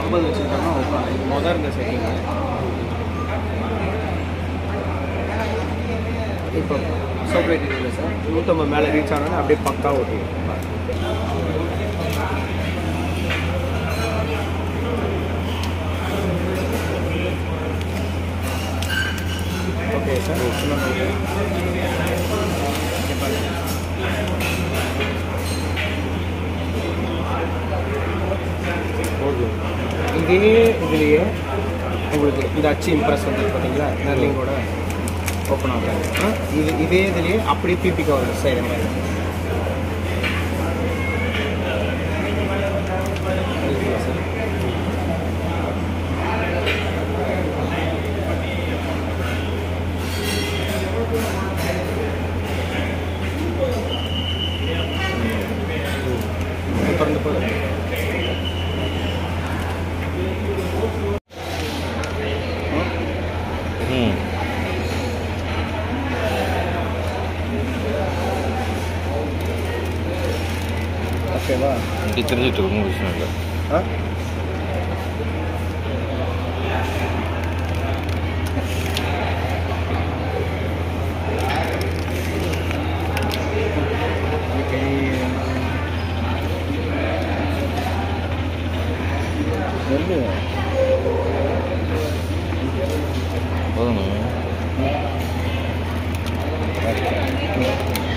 ಹಬ್ಬದ ವಿಶೇಷನ ಒಬ್ಬ ಮೊದಲನೇ ಸೆಕೆಂಡ್ இப்போ சப்ரேட் இல்லை சார் நூற்றம்பது மேலே ரீச் ஆனோன்னே அப்படியே பக்கா ஓட்டிடுவோம் ஓகே சார் இதே இதுலேயே உங்களுக்கு இந்த அச்சு இம்ப்ரெஸ் வந்து பார்த்தீங்களா கூட ஓப்பன் ஆகும் இது இதே இதுலேயே அப்படியே பிபி கவர் செய்கிற மாதிரி Thank you. şey var. Bitirdi durumu üstünde. Ha? Thank you.